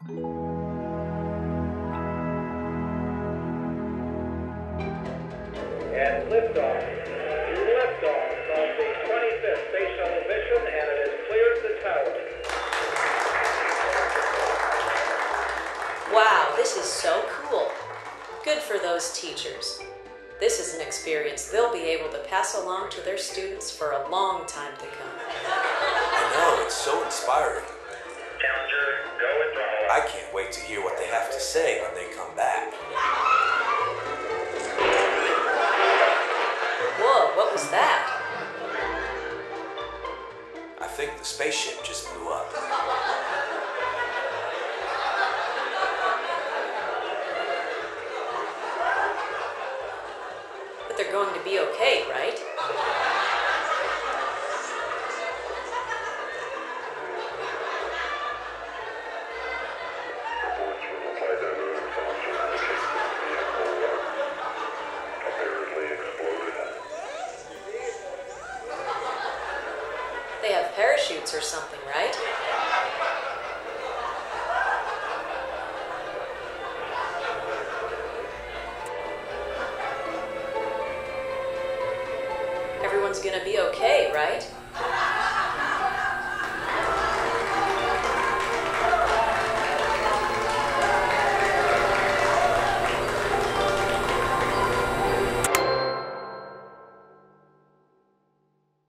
And liftoff. Liftoff of the 25th Space Shuttle mission, and it has cleared the tower. Wow, this is so cool. Good for those teachers. This is an experience they'll be able to pass along to their students for a long time to come. I know, it's so inspiring. Challenger, go with throttle. I can't wait to hear what they have to say when they come back. Whoa, what was that? I think the spaceship just blew up. But they're going to be okay, right? They have parachutes or something, right? Everyone's gonna be okay, right?